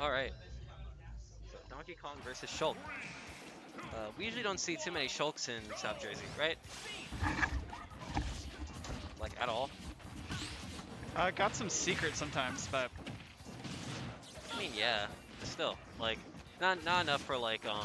All right. So Donkey Kong versus Shulk. Uh, we usually don't see too many Shulks in South Jersey, right? Like at all. Uh, got some secrets sometimes, but I mean, yeah, but still, like, not not enough for like, um,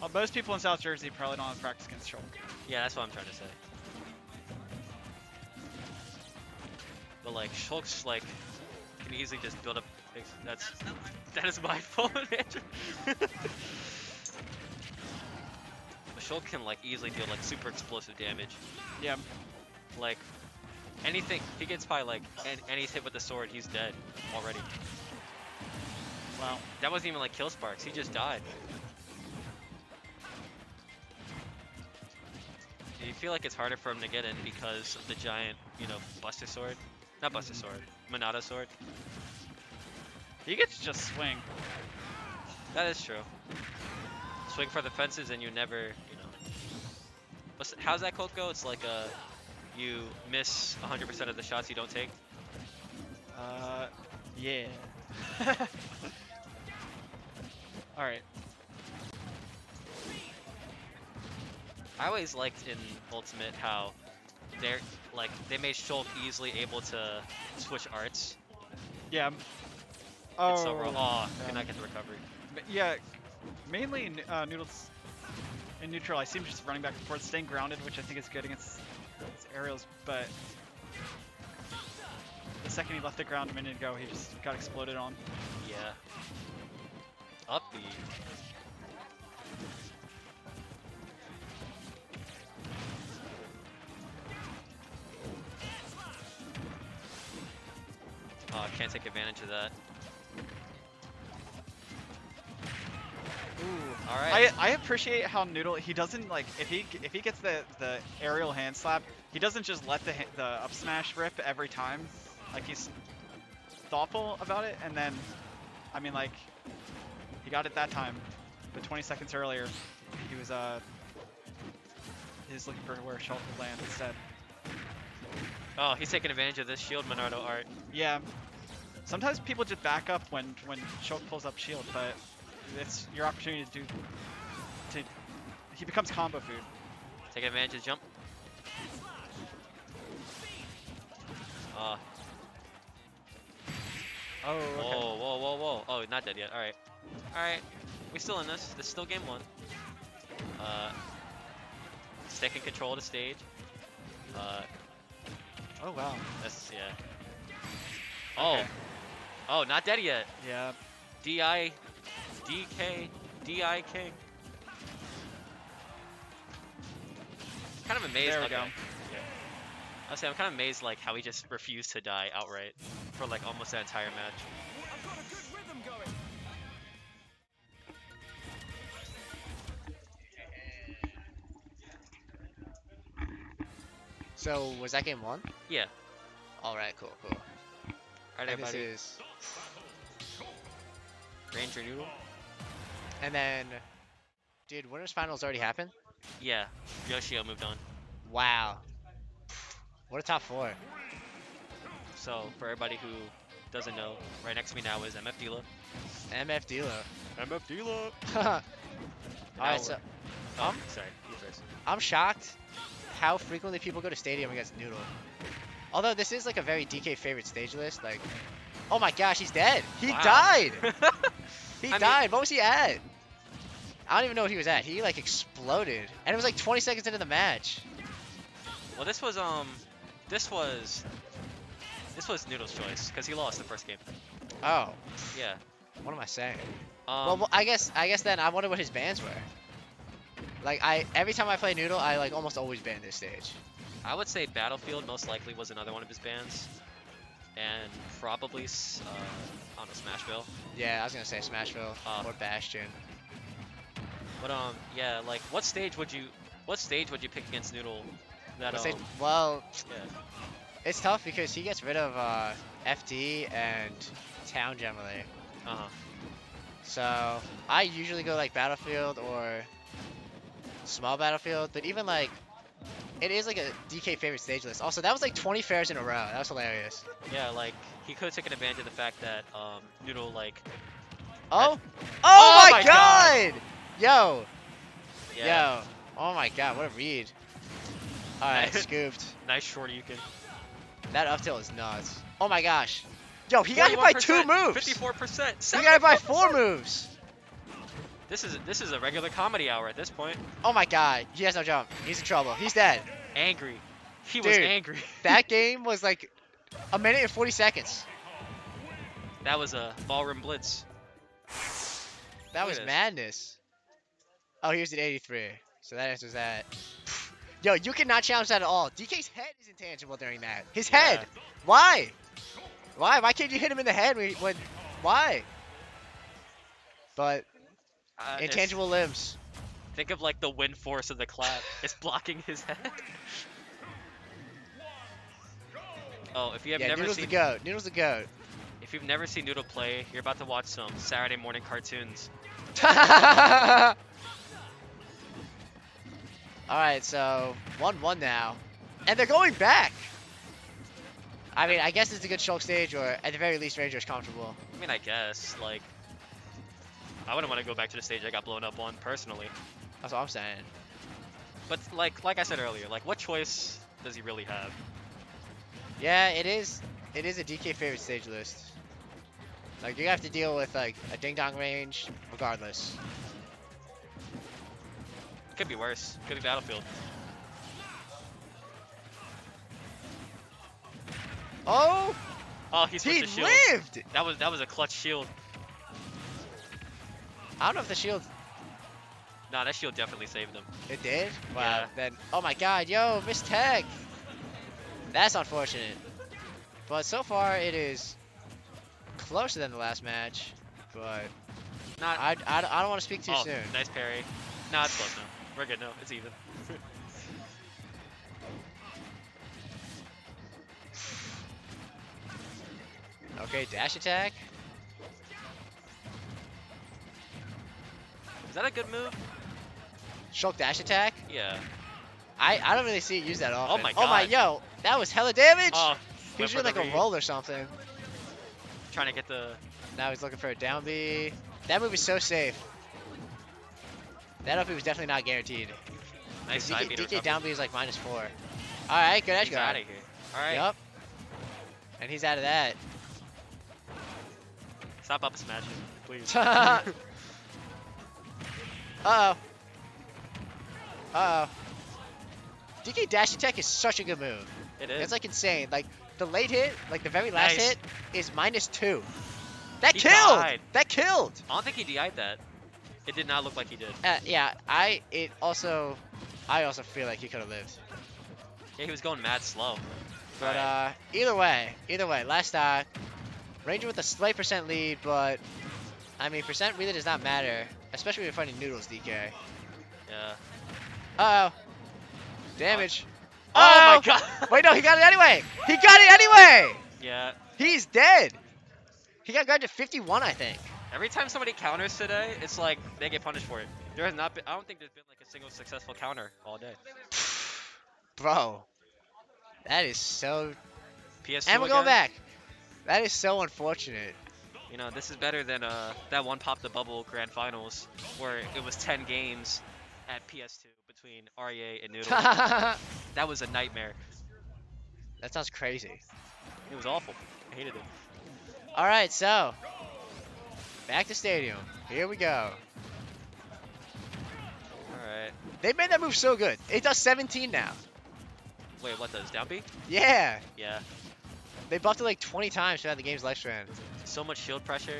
uh, most people in South Jersey probably don't have practice against Shulk. yeah, that's what I'm trying to say. But like, Shulk's like can easily just build up. ex- That's that is my fault, Andrew. But Shulk can like easily deal like super explosive damage. Yeah. Like anything, he gets by like and any hit with the sword, he's dead already. Wow. That wasn't even like kill sparks. He just died. Do you feel like it's harder for him to get in because of the giant, you know, Buster Sword? Not Buster Sword, Monado Sword. He gets to just swing. That is true. Swing for the fences and you never, you know. What's, how's that quote go? It's like uh, you miss 100% of the shots you don't take. Uh, yeah. All right. I always liked in Ultimate how they're like they made Shulk easily able to switch arts. Yeah. It's so raw. Oh, could not get the recovery. Yeah, mainly in uh, Noodles in neutral, I see him just running back and forth, staying grounded, which I think is good against, against aerials, but the second he left the ground a minute ago, he just got exploded on. Yeah. Up B. can't take advantage of that. Ooh, alright. I, I appreciate how Noodle, he doesn't like, if he if he gets the, the aerial hand slap, he doesn't just let the, the up smash rip every time. Like he's thoughtful about it, and then, I mean like, he got it that time, but 20 seconds earlier, he was uh, he was looking for where Shulk would land instead. Oh, he's taking advantage of this shield Monado art. Yeah. Sometimes people just back up when when Shulk pulls up shield, but it's your opportunity to do to he becomes combo food. Take advantage of the jump. Uh, Oh, okay. Whoa, whoa, whoa, whoa. Oh, not dead yet. Alright. Alright. we still in this. This is still game one. Uh, Stick and control of the stage. Uh, Oh wow. that's, yeah. Oh. Okay. Oh, not dead yet. Yeah. D-I... D-K... D-I-K. Kind of amazed. There we okay. go. Yeah. I was saying, I'm kind of amazed like how he just refused to die outright for like almost that entire match. I've got a good rhythm going. So was that game one? Yeah. All right, cool, cool. Alright, And this is, Ranger Noodle. and then, did winners finals already happen? Yeah. Yoshio moved on. Wow. What a top four. So for everybody who doesn't know, right next to me now is MF Dila. MF Dilo. MF Dila. All right, so Oh, Um, sorry. You first. I'm shocked how frequently people go to Stadium against Noodle. Although this is like a very DK favorite stage list, like, oh my gosh, he's dead. He Wow. died. He I mean- died. what was he at? I don't even know what he was at. He like exploded, and it was like 20 seconds into the match. well, this was um, this was, this was Noodle's choice because he lost the first game. Oh, Yeah. what am I saying? Um, well, well, I guess I guess then I wonder what his bans were. Like I every time I play Noodle, I like almost always ban this stage. I would say Battlefield most likely was another one of his bands, and probably uh, I don't know Smashville. Yeah, I was gonna say Smashville Uh, or Bastion. But um, yeah, like what stage would you, what stage would you pick against Noodle? That um, say- well, yeah. it's tough because he gets rid of uh, FD and Town generally. Uh huh. So I usually go like Battlefield or small Battlefield, but even like it is like a DK favorite stage list. Also, that was like 20 fairs in a row. That was hilarious. Yeah, like he could have taken advantage of the fact that um, Noodle like Oh, oh, Oh my, my god! God. Yo, Yeah. yo, oh my god, what a read! All right, Nice. scooped. Nice short you can. That up tilt is nuts. Oh my gosh, yo, he got hit by two moves. Fifty-four percent. He got hit by four moves. This is this is a regular comedy hour at this point. Oh my god, he has no jump. He's in trouble. He's dead. Angry. He was Dude. angry. That game was like a minute and 40 seconds. that was a ballroom blitz. That Look was madness. Oh, he was at 83. So that answers that. Yo, you cannot challenge that at all. DK's head is intangible during that. His head. Why? Why? Why can't you hit him in the head when? when why? But Uh, intangible limbs. Think of like the wind force of the clap. it's blocking his head. Oh, if you have Yeah, never Noodle's seen the goat. Noodle's the goat. if you've never seen Noodle play, you're about to watch some Saturday morning cartoons. All right, so one-one now, and they're going back. I mean, I guess it's a good choke stage, or at the very least, Ranger is comfortable. I mean, I guess like I wouldn't want to go back to the stage I got blown up on personally. That's what I'm saying. But like like I said earlier, like what choice does he really have? Yeah, it is. It is a DK favorite stage list. Like you have to deal with like a ding dong range, regardless. Could be worse. Could be Battlefield. Oh, Oh, he he the shield. lived. That was that was a clutch shield. I don't know if the shield Nah, that shield definitely saved him. it did. Wow. Yeah. Then oh my God, yo, Miss Tech. That's unfortunate. But so far it is closer than the last match. But Not. I, I, I don't want to speak too oh, soon. nice parry. Nah, it's close now. We're good. No, it's even. Okay, dash attack. Is that a good move? Shulk dash attack. Yeah. I, I don't really see it used that oh often. Oh my god. Oh my, yo, that was hella damage. Oh, he was doing like a roll or something. Trying to get the. Now he's looking for a down B. That move is so safe. That up was definitely not guaranteed. Nice DK. DK down B is like minus four. All right, good edge He's out guard. of here. All right. Yup. And he's out of that. Stop up smashing, please. Uh oh. Uh oh. DK dash attack is such a good move. it is. It's like insane. Like the late hit, like the very last Nice. hit, is minus two. That He killed. died. That killed. I don't think he DI'd that. It did not look like he did. Uh, yeah, I. It also, I also feel like he could have lived. Yeah, he was going mad slow. But Right. uh, either way, either way, last stock, Ranger with a slight percent lead, but I mean, percent really does not matter, especially when you're fighting Noodles DK. Yeah. Uh oh. Damage. Oh, my god. Wait, no, he got it anyway. He got it anyway. yeah. He's dead. He got guarded to 51, I think. Every time somebody counters today, it's like they get punished for it. There has not been. I don't think there's been like a single successful counter all day. Bro, that is so. PS2 And we're going back. That is so unfortunate. You know, this is better than uh that one pop the bubble grand finals where it was 10 games at PS2 between REA and Noodle. that was a nightmare. That sounds crazy. It was awful. I hated it. All right, so back to stadium. Here we go. All right. They made that move so good. It does 17 now. Wait, what does down B? Yeah, Yeah. they buffed it like 20 times throughout the game's lifespan. So much shield pressure.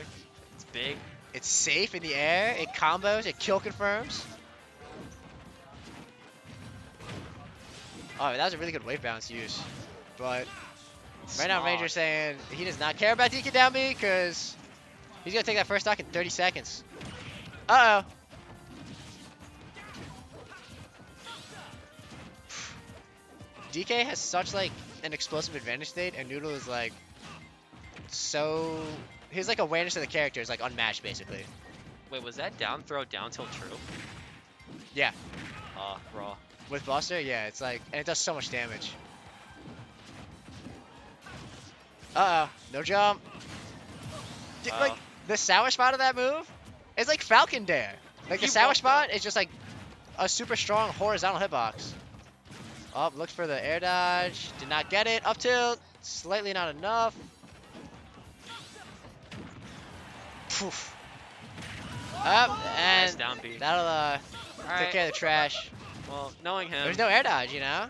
It's big. It's safe in the air. It combos. It kill confirms. Oh, that was a really good wave balance use. But right now. Ranger's saying he does not care about DK down B because he's gonna take that first stock in 30 seconds. Uh oh. DK has such like an explosive advantage state, and Noodle is like so. His like awareness of the character is like unmatched, basically. Wait, was that down throw down tilt true? Yeah. Uh, raw. With Buster, yeah, it's like, and it does so much damage. Uh oh, no jump. Uh-oh. like, the sour spot of that move is like Falcon Dare. Like the sour spot is just like a super strong horizontal hitbox. Oh, looked for the air dodge. Did not get it. Up tilt. Slightly not enough. Poof. Up Nice and down B. that'll uh, take Alright. care of the trash. Well, knowing him, There's no air dodge, you know.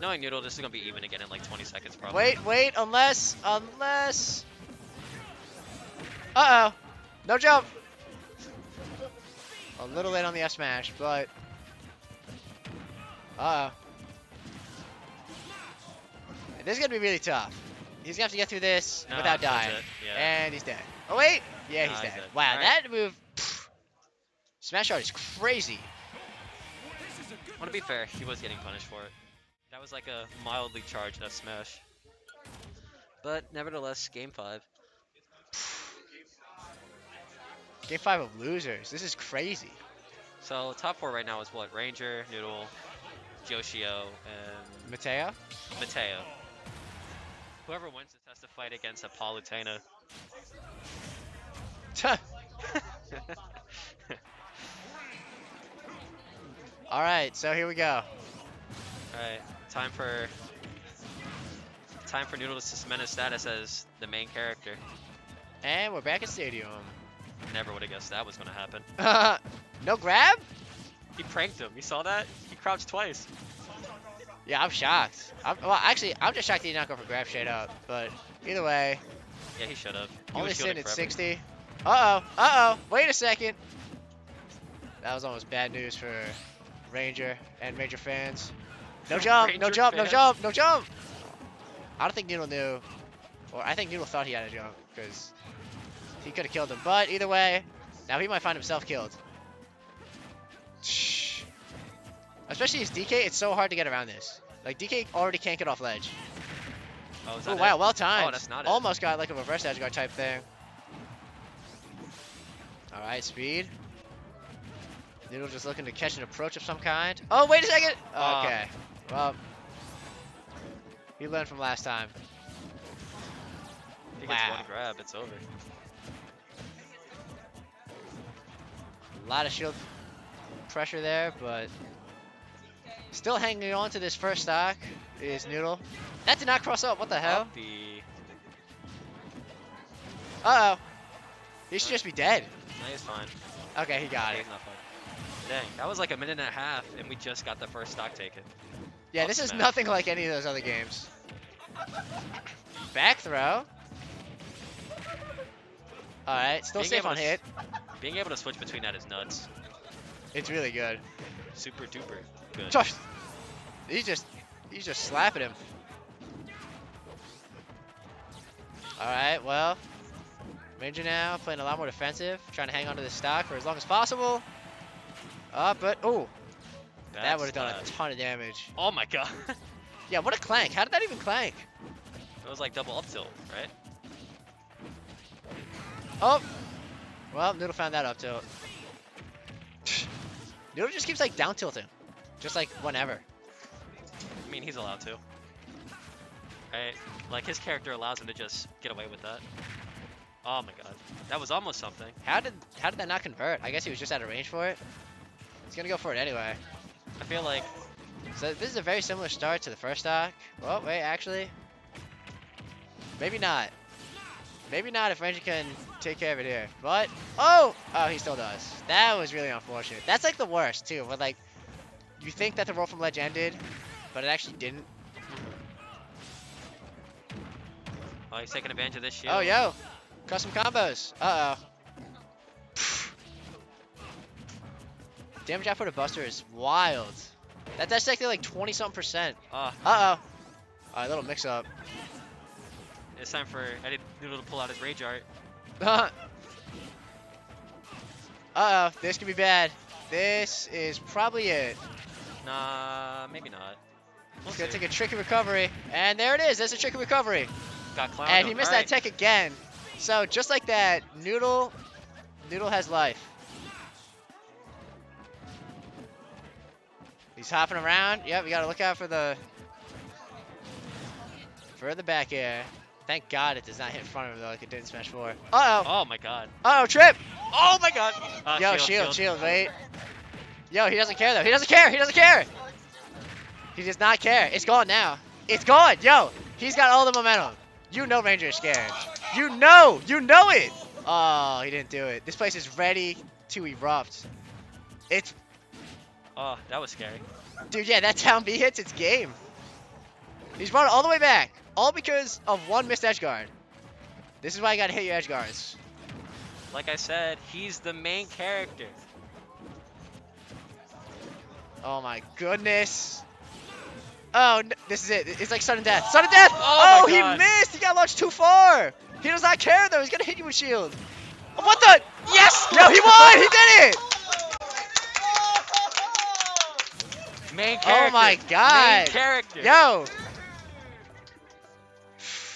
knowing Noodle, this is gonna be even again in like 20 seconds probably. Wait, wait, unless, unless. Uh oh, no jump. A little late on the F smash, but. Uh oh. This is gonna be really tough. He's gonna have to get through this No, without dying, Yeah. and he's dead. Oh wait, yeah, he's he's dead. dead. Wow, Alright. that move. pff, Smash art is crazy. This is a good I want to be fair, he was getting punished for it. That was like a mildly charged F smash. But nevertheless, game five. Game five of losers. This is crazy. So top four right now is what? Ranger, Noodle, Yoshio, and Mateo. Mateo. Whoever wins this has to fight against a Palutena. All right, so here we go. Alright, time for time for Noodle to cement his status as the main character. And we're back at Stadium. Never would have guessed that was gonna happen. no grab? He pranked him. You saw that? He crouched twice. Yeah, I'm shocked. I'm, well, actually, I'm just shocked he did not go for grab straight up. But either way, Yeah, he should have. Only sitting at forever. 60. Uh-oh, uh-oh, wait a second. That was almost bad news for Ranger and Major fans. No jump, no Ranger jump, no jump, no jump! I don't think Noodle knew, or I think Noodle thought he had a jump, because he could have killed him. But either way, now he might find himself killed. Especially as DK, it's so hard to get around this. Like, DK already can't get off ledge. Oh, is Oh that wow, well oh, timed. that's not it. Almost got like a reverse edge guard type thing. Alright, speed. Noodle just looking to catch an approach of some kind. Oh, wait a second! Ah. Okay. Well, he learned from last time. He gets Wow. one grab, it's over. A lot of shield pressure there, but still hanging on to this first stock is Noodle. That did not cross up. What the hell? Up Uh oh. He should just be dead. No, he's fine. Okay, he got it. he's fine. Dang, that was like a minute and a half, and we just got the first stock taken. Yeah, this is smash. nothing like any of those other games. Back throw. Alright, still Being safe on to hit. Being able to switch between that is nuts. It's really good. Super duper good. Josh, he's just, he's just slapping him. Alright, well, Ranger now playing a lot more defensive, trying to hang on to this stock for as long as possible. Uh, but, oh, that would have done a ton of damage. Oh my god. Yeah, what a clank. How did that even clank? it was like double up tilt, right? Oh! Well, Noodle found that up tilt. Noodle just keeps like down tilting. Just like whenever. I mean, he's allowed to. Right? Like, his character allows him to just get away with that. Oh my god. That was almost something. How did how did that not convert? I guess he was just out of range for it. He's gonna go for it anyway. I feel like So this is a very similar start to the first stock. Well, wait, actually. Maybe not. Maybe not if Ranger can take care of it here. But, oh! Oh, he still does. That was really unfortunate. That's like the worst, too. When, like, you think that the roll from ledge ended, but it actually didn't. Oh, he's taking advantage of this shield. Oh, yo! Custom combos. Uh-oh. Damage output of Buster is wild. That, that's actually like 20 something percent. Ah, Uh-oh. Alright, little mix up. it's time for Eddie Noodle to pull out his rage art. Uh-oh, this could be bad. This is probably it. Nah, maybe not. We'll He's gonna take a tricky recovery. And there it is, there's a tricky recovery. Got clown. And he missed that tech again. So just like that, Noodle, Noodle has life. He's hopping around. Yep, we gotta look out for the, for the back air. Thank God it does not hit in front of him though, like it did in Smash 4. Uh-oh. Oh my god. Uh-oh, trip! Oh my god. Uh, Yo, shield, shield, wait. Yo, he doesn't care though. He doesn't care. He doesn't care. He does not care. It's gone now. It's gone. Yo, he's got all the momentum. You know Ranger is scared. You know. You know it. Oh, he didn't do it. This place is ready to erupt. It's, Oh, that was scary. dude, yeah, that town B hits, it's game. He's brought it all the way back. All because of one missed edge guard. This is why you gotta hit your edge guards. Like I said, he's the main character. Oh my goodness. Oh, this is it. It's like sudden death. Sudden death! Oh Oh, he missed! He got launched too far! He does not care though. He's gonna hit you with shield. Oh, What the? Yes! No, he won! He did it! Main character. Oh my God. Main character. Yo,